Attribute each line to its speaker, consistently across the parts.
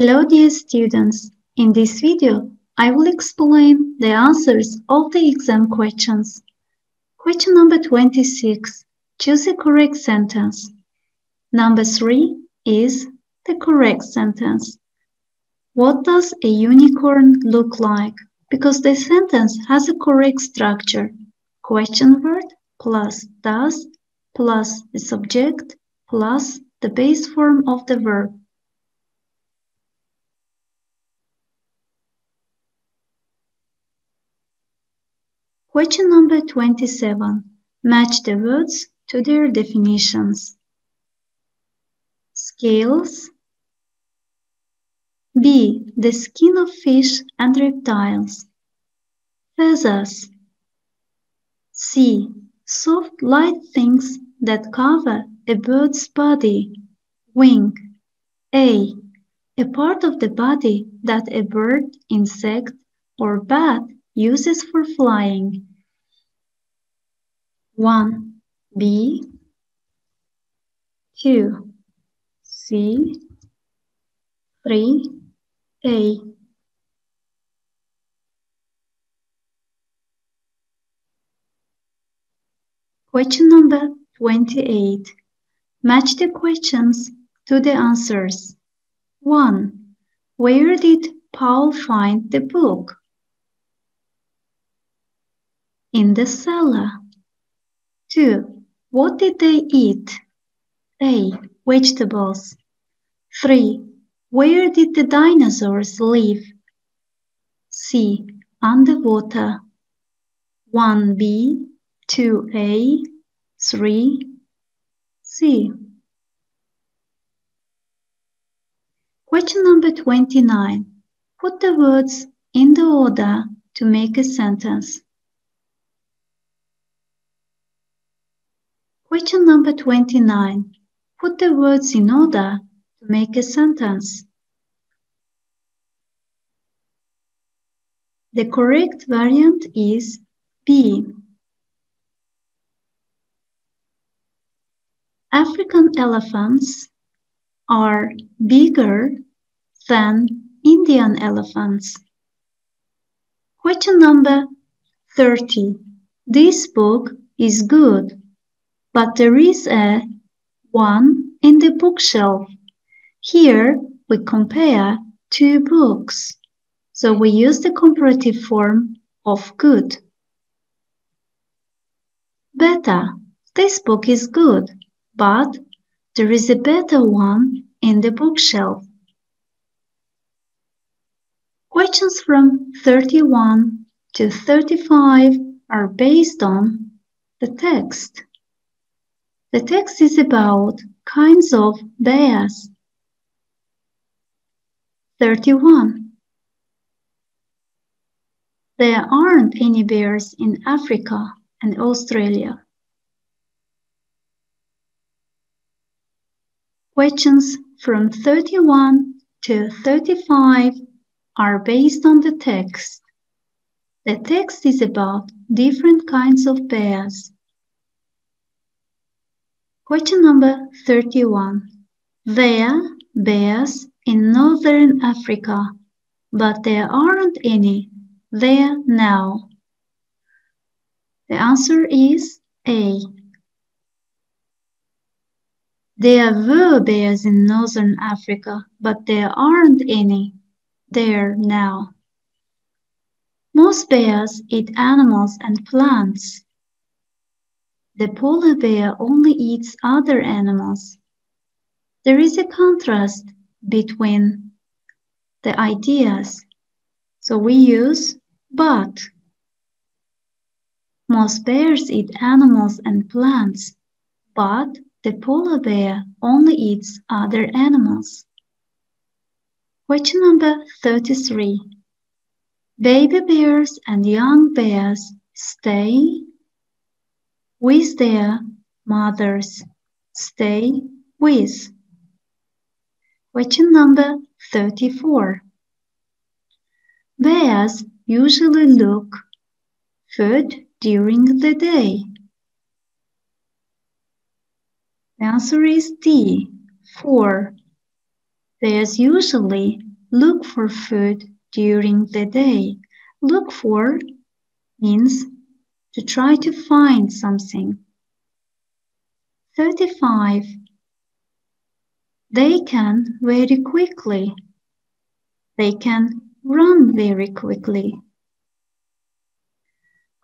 Speaker 1: Hello dear students, in this video I will explain the answers of the exam questions. Question number 26, choose a correct sentence. Number 3 is the correct sentence. What does a unicorn look like? Because the sentence has a correct structure. Question word plus does plus the subject plus the base form of the verb. Question number 27. Match the words to their definitions. Scales. B. The skin of fish and reptiles. Feathers. C. Soft light things that cover a bird's body. Wing. A. A part of the body that a bird, insect, or bat Uses for flying. 1. B 2. C 3. A Question number 28. Match the questions to the answers. 1. Where did Paul find the book? In the cellar. 2. What did they eat? A. Vegetables. 3. Where did the dinosaurs live? C. Underwater. 1b, 2a, 3, C. Question number 29. Put the words in the order to make a sentence. Question number 29. Put the words in order to make a sentence. The correct variant is B. African elephants are bigger than Indian elephants. Question number 30. This book is good but there is a one in the bookshelf. Here we compare two books. So we use the comparative form of good. Better. This book is good, but there is a better one in the bookshelf. Questions from 31 to 35 are based on the text. The text is about kinds of bears. 31. There aren't any bears in Africa and Australia. Questions from 31 to 35 are based on the text. The text is about different kinds of bears. Question number 31. There bears in northern Africa, but there aren't any there now. The answer is A. There were bears in northern Africa, but there aren't any there now. Most bears eat animals and plants. The polar bear only eats other animals. There is a contrast between the ideas. So we use but. Most bears eat animals and plants, but the polar bear only eats other animals. Question number 33. Baby bears and young bears stay with their mothers stay with. Question number 34. Bears usually look food during the day. The answer is D, 4. Bears usually look for food during the day. Look for means to try to find something. 35. They can very quickly. They can run very quickly.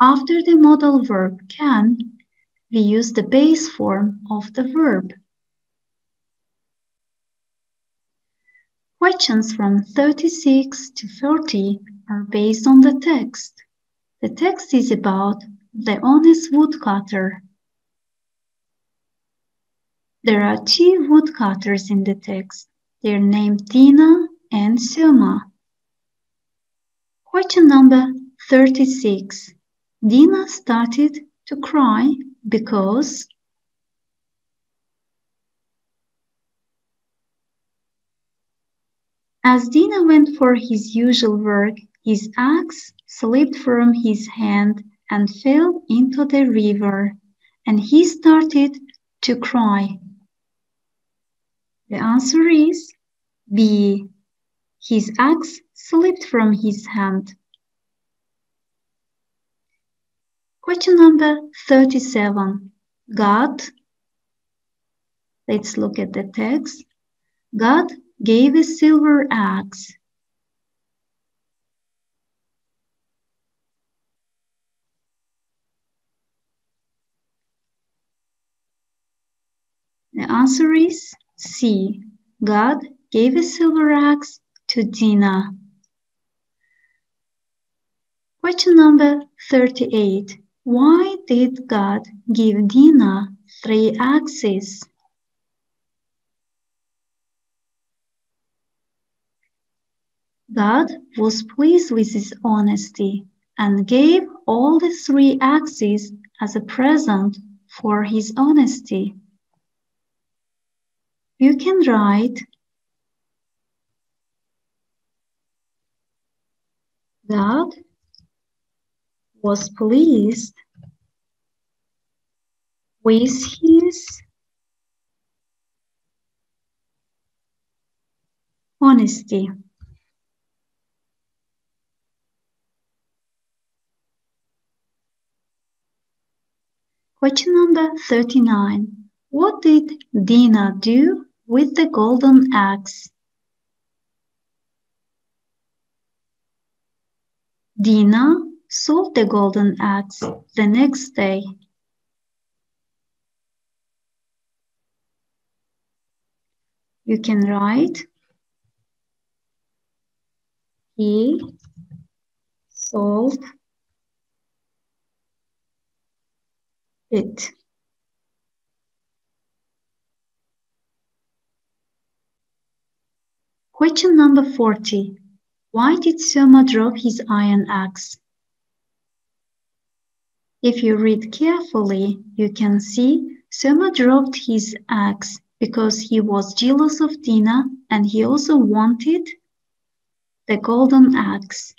Speaker 1: After the modal verb can, we use the base form of the verb. Questions from 36 to 40 are based on the text. The text is about the honest woodcutter. There are two woodcutters in the text. They're named Dina and Soma. Question number 36. Dina started to cry because As Dina went for his usual work, his axe slipped from his hand and fell into the river, and he started to cry. The answer is B. His axe slipped from his hand. Question number 37. God, let's look at the text. God gave a silver axe. The answer is C. God gave a silver axe to Dina. Question number 38. Why did God give Dina three axes? God was pleased with his honesty and gave all the three axes as a present for his honesty. You can write that was pleased with his honesty. Question number 39. What did Dina do with the golden axe? Dina sold the golden axe the next day. You can write he sold it. Question number 40. Why did Soma drop his iron axe? If you read carefully, you can see Soma dropped his axe because he was jealous of Dina and he also wanted the golden axe.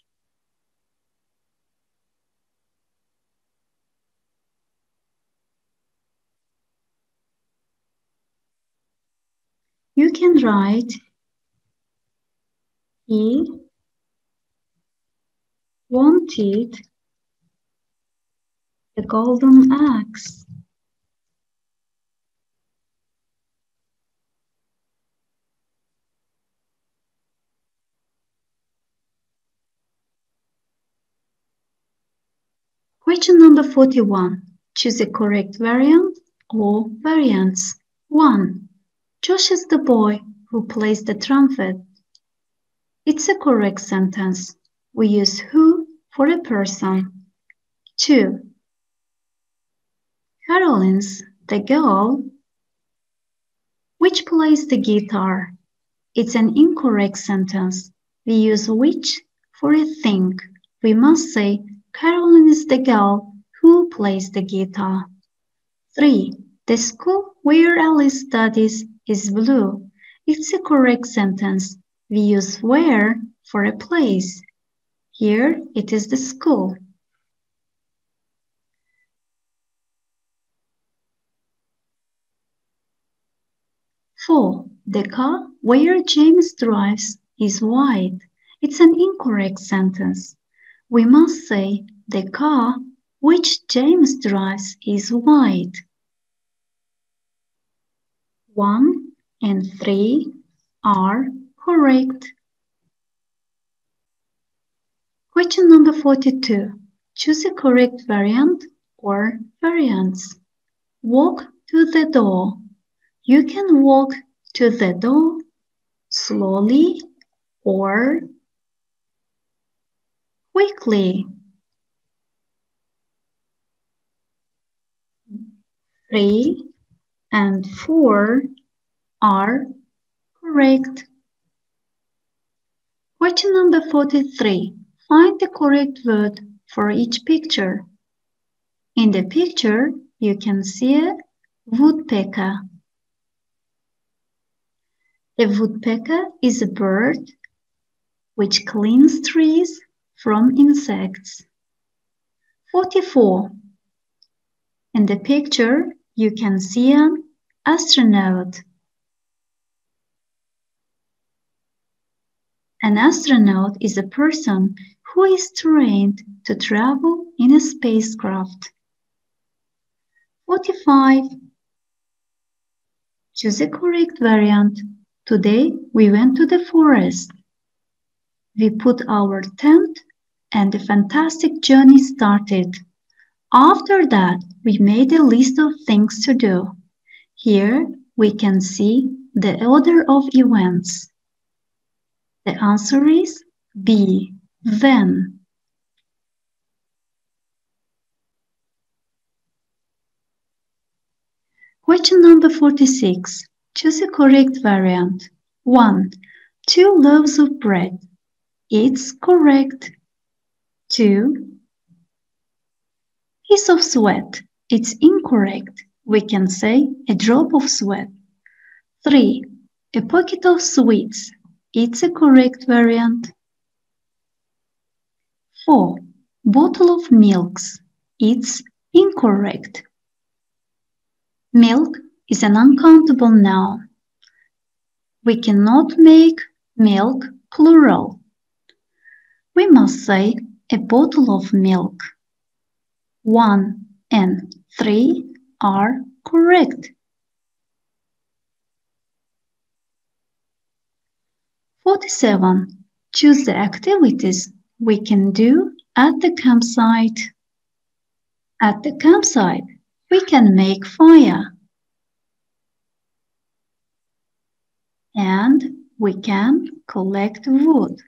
Speaker 1: You can write he wanted the golden axe. Question number 41. Choose the correct variant or variants. 1. Josh is the boy who plays the trumpet. It's a correct sentence. We use who for a person. 2. Caroline's the girl which plays the guitar. It's an incorrect sentence. We use which for a thing. We must say Caroline is the girl who plays the guitar. 3. The school where Alice studies is blue. It's a correct sentence. We use where for a place. Here it is the school. Four, the car where James drives is white. It's an incorrect sentence. We must say the car which James drives is white. 1 and 3 are correct. Question number 42. Choose a correct variant or variants. Walk to the door. You can walk to the door slowly or quickly. Three and four are correct. Question number 43. Find the correct word for each picture. In the picture, you can see a woodpecker. A woodpecker is a bird which cleans trees from insects. 44. In the picture, you can see an astronaut. An astronaut is a person who is trained to travel in a spacecraft. 45. Choose a correct variant. Today we went to the forest. We put our tent and the fantastic journey started. After that, we made a list of things to do. Here we can see the order of events. The answer is B. Then. Question number 46. Choose a correct variant. 1. Two loaves of bread. It's correct. 2. Piece of sweat. It's incorrect. We can say a drop of sweat. 3. A pocket of sweets. It's a correct variant. 4. Bottle of milks. It's incorrect. Milk is an uncountable noun. We cannot make milk plural. We must say a bottle of milk. 1 and 3 are correct. 47. Choose the activities we can do at the campsite. At the campsite, we can make fire. And we can collect wood.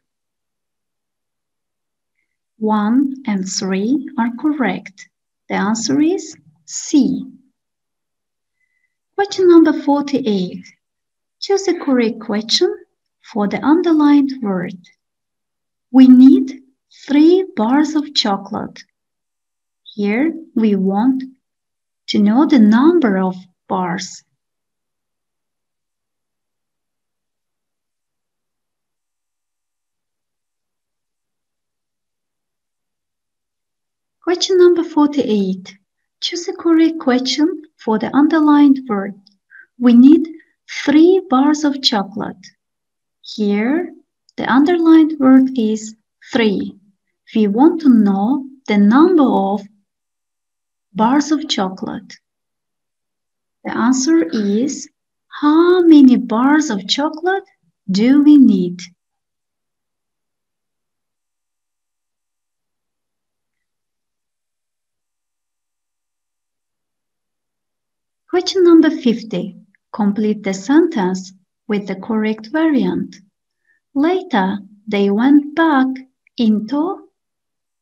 Speaker 1: 1 and 3 are correct. The answer is C. Question number 48. Choose a correct question for the underlined word. We need three bars of chocolate. Here we want to know the number of bars. Question number 48. Choose a correct question for the underlined word. We need three bars of chocolate. Here, the underlined word is 3. We want to know the number of bars of chocolate. The answer is how many bars of chocolate do we need? Question number 50. Complete the sentence with the correct variant. Later, they went back into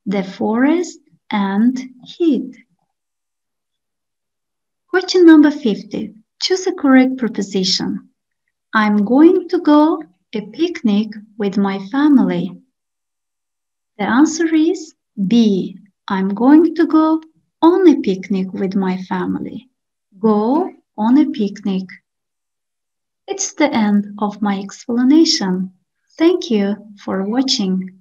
Speaker 1: the forest and hid. Question number 50. Choose a correct preposition. I'm going to go a picnic with my family. The answer is B. I'm going to go on a picnic with my family. Go on a picnic. It's the end of my explanation. Thank you for watching.